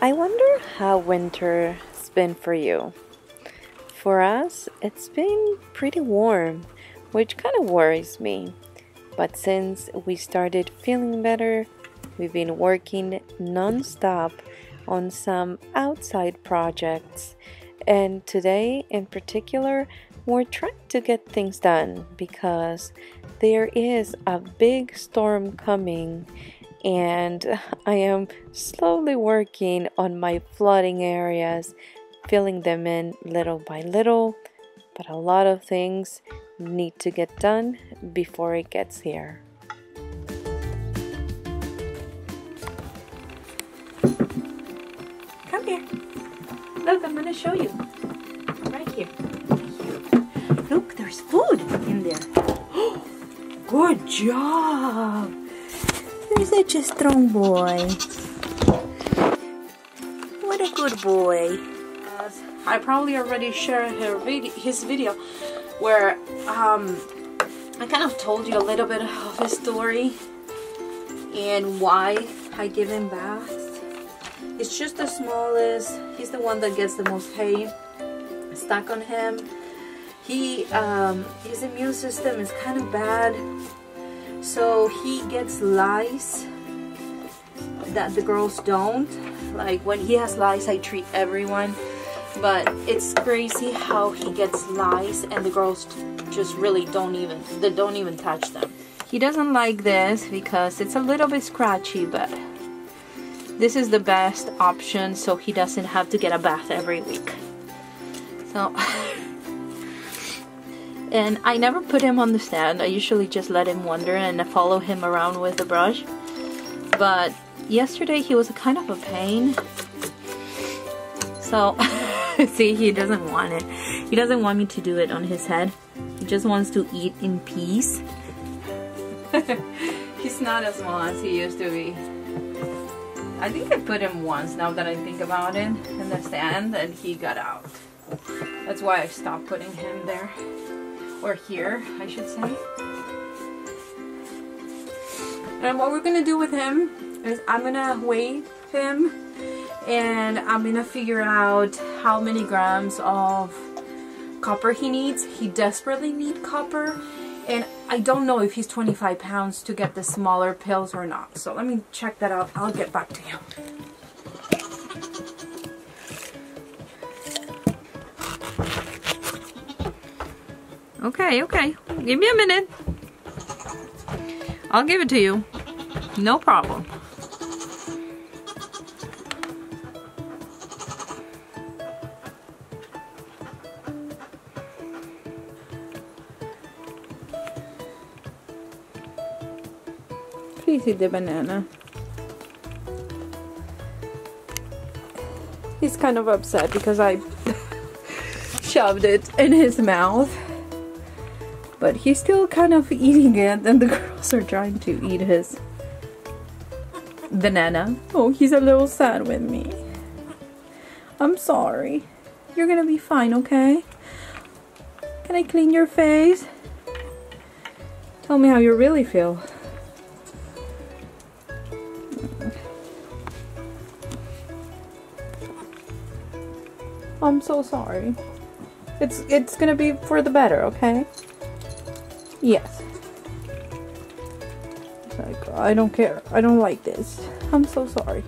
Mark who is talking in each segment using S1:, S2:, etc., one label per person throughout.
S1: I wonder how winter's been for you. For us, it's been pretty warm, which kind of worries me. But since we started feeling better, we've been working non stop on some outside projects. And today, in particular, we're trying to get things done because there is a big storm coming and I am slowly working on my flooding areas, filling them in little by little. But a lot of things need to get done before it gets here. Come here. Look, I'm gonna show you. Right here. Look, there's food in there. Good job. You're such a strong boy. What a good boy. I probably already shared her video, his video where um, I kind of told you a little bit of his story and why I give him baths. It's just the smallest. He's the one that gets the most hay stuck on him. He, um, his immune system is kind of bad so he gets lice that the girls don't. Like when he has lice, I treat everyone. But it's crazy how he gets lice and the girls just really don't even, they don't even touch them. He doesn't like this because it's a little bit scratchy, but this is the best option so he doesn't have to get a bath every week. So And I never put him on the stand. I usually just let him wander and follow him around with the brush. But yesterday he was a kind of a pain. So, see, he doesn't want it. He doesn't want me to do it on his head. He just wants to eat in peace. He's not as small as he used to be. I think I put him once now that I think about it in the stand and he got out. That's why I stopped putting him there or here, I should say. And what we're gonna do with him is I'm gonna weigh him and I'm gonna figure out how many grams of copper he needs. He desperately needs copper and I don't know if he's 25 pounds to get the smaller pills or not. So let me check that out. I'll get back to you. Okay, okay. Give me a minute. I'll give it to you. No problem. Please eat the banana. He's kind of upset because I shoved it in his mouth but he's still kind of eating it and the girls are trying to eat his banana. Oh, he's a little sad with me. I'm sorry. You're gonna be fine, okay? Can I clean your face? Tell me how you really feel. I'm so sorry. It's it's gonna be for the better, okay? Yes. like, I don't care. I don't like this. I'm so sorry.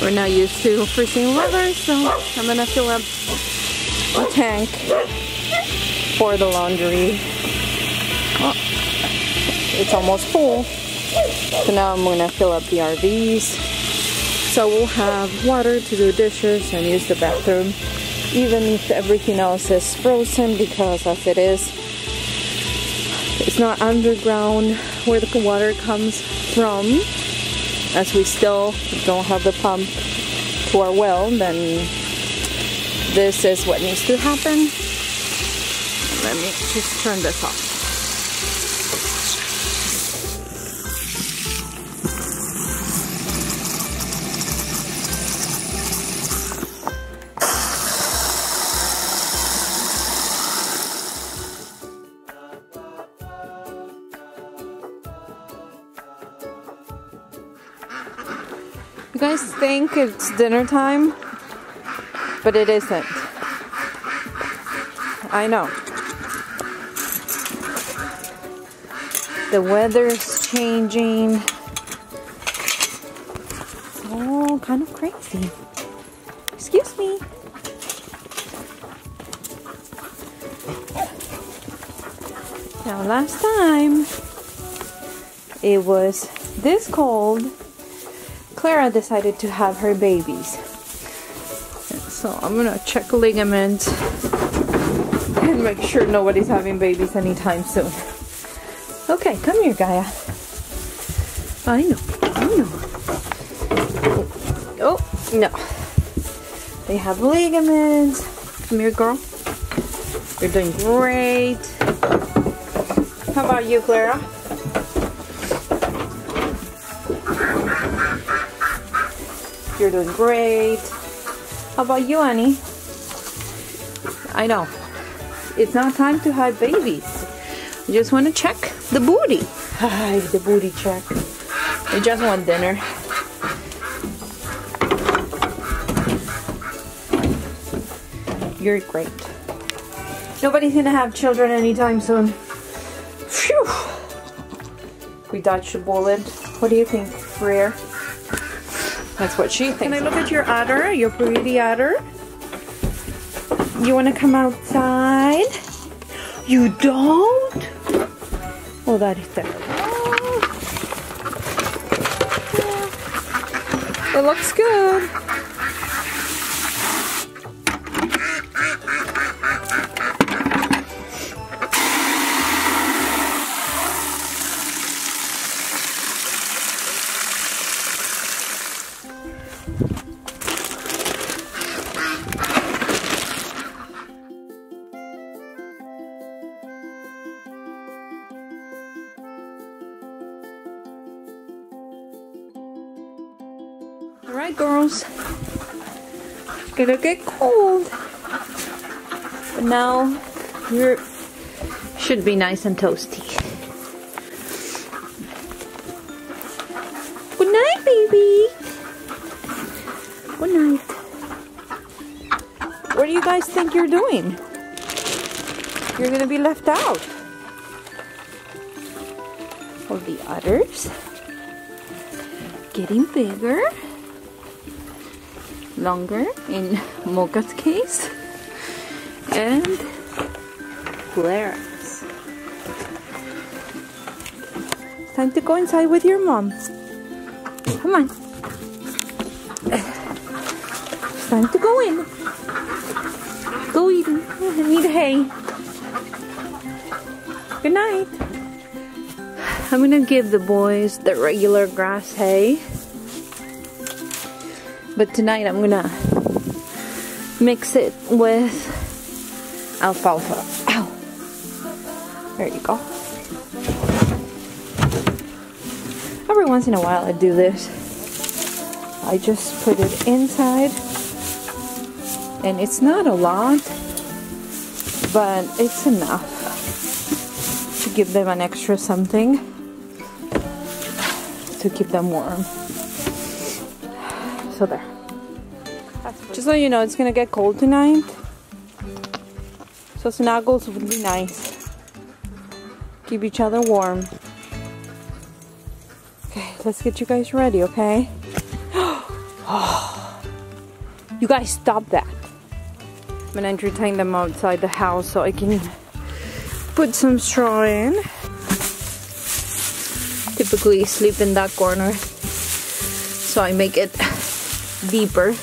S1: We're not used to freezing weather, so I'm gonna fill up a tank for the laundry. Oh, it's almost full. So now I'm gonna fill up the RVs. So we'll have water to do dishes and use the bathroom. Even if everything else is frozen because as it is, it's not underground where the water comes from. As we still don't have the pump to our well, then this is what needs to happen. Let me just turn this off. Guys think it's dinner time? But it isn't. I know. The weather's changing. It's all kind of crazy. Excuse me. Now last time it was this cold Clara decided to have her babies. So I'm gonna check ligaments and make sure nobody's having babies anytime soon. Okay, come here, Gaia. I know, I know. Oh, no. They have ligaments. Come here, girl. You're doing great. How about you, Clara? You're doing great. How about you, Annie? I know. It's not time to have babies. You just want to check the booty. Hi, the booty check. We just want dinner. You're great. Nobody's gonna have children anytime soon. Phew! We dodged a bullet. What do you think, Rare? That's what she thinks. Can I look at your udder? Your pretty udder? You want to come outside? You don't? Oh, that is terrible. It looks good. Gonna get cold. But now you should be nice and toasty. Good night, baby. Good night. What do you guys think you're doing? You're gonna be left out. Of the udders. Getting bigger longer in Mocha's case and Clara's. Time to go inside with your mom. Come on. It's time to go in. Go eat. I need hay. Good night. I'm gonna give the boys the regular grass hay. But tonight I'm gonna mix it with alfalfa. Ow. There you go. Every once in a while I do this. I just put it inside. And it's not a lot, but it's enough to give them an extra something to keep them warm. So there. Just so you know, it's gonna get cold tonight. So snuggles would be nice. Keep each other warm. Okay, let's get you guys ready, okay? Oh, you guys stop that. I'm gonna entertain them outside the house so I can put some straw in. Typically sleep in that corner. So I make it deeper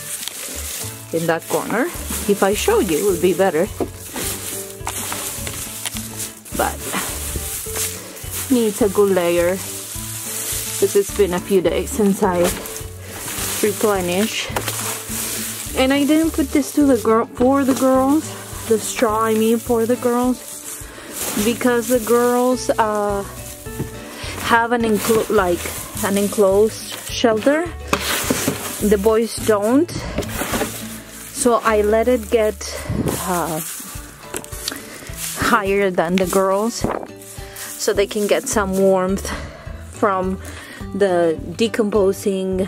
S1: in that corner. If I showed you, it would be better. But needs a good layer because it's been a few days since I replenished. And I didn't put this to the girl for the girls, the straw I mean for the girls, because the girls uh, have an enclo like an enclosed shelter the boys don't so I let it get uh, higher than the girls so they can get some warmth from the decomposing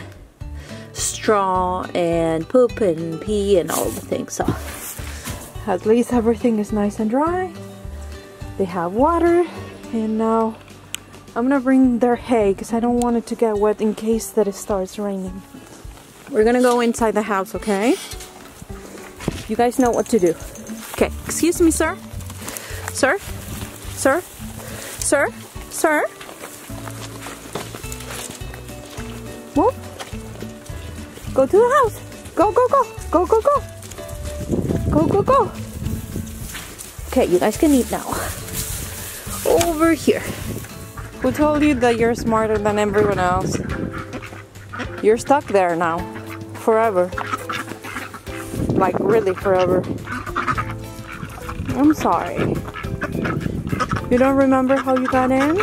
S1: straw and poop and pee and all the things. So at least everything is nice and dry. They have water and now I'm gonna bring their hay because I don't want it to get wet in case that it starts raining. We're gonna go inside the house, okay? You guys know what to do. Okay, excuse me, sir. Sir? Sir? Sir? Sir? Move. Go to the house. Go, go, go. Go, go, go. Go, go, go. Okay, you guys can eat now. Over here. Who told you that you're smarter than everyone else? You're stuck there now. Forever. Like, really forever. I'm sorry. You don't remember how you got in?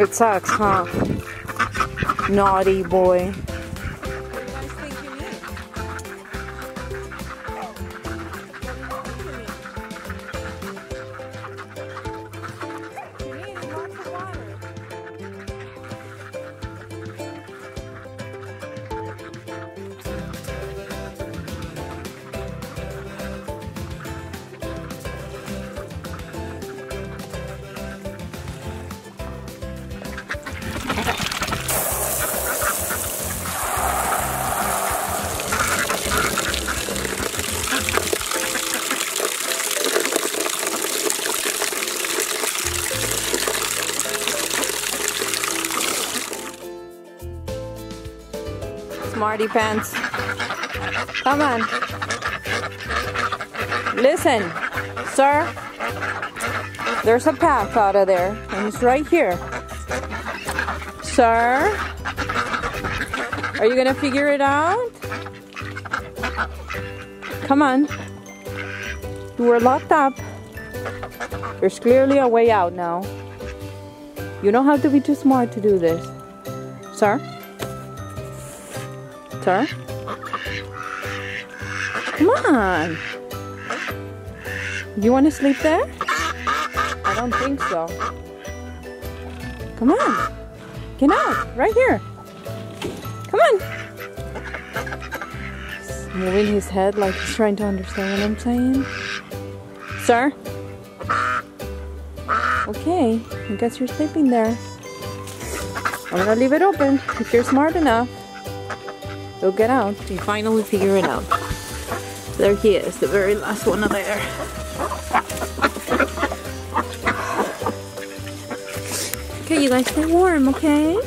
S1: It sucks, huh? Naughty boy. Smarty pants. Come on. Listen, sir. There's a path out of there, and it's right here. Sir? Are you gonna figure it out? Come on. You were locked up. There's clearly a way out now. You don't have to be too smart to do this. Sir? Sir? Come on. You want to sleep there? I don't think so. Come on. Get out. Right here. Come on. He's moving his head like he's trying to understand what I'm saying. Sir? Okay. I guess you're sleeping there. I'm gonna leave it open if you're smart enough. He'll get out. You finally figure it out. There he is, the very last one there. Okay, you guys stay warm, okay?